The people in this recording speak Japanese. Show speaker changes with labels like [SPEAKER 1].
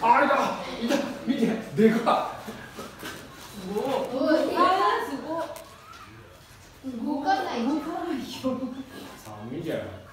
[SPEAKER 1] あいたいた見てでか
[SPEAKER 2] すごい。すごい。
[SPEAKER 3] 動かない。
[SPEAKER 2] 動かないよ。
[SPEAKER 1] いさあ見て。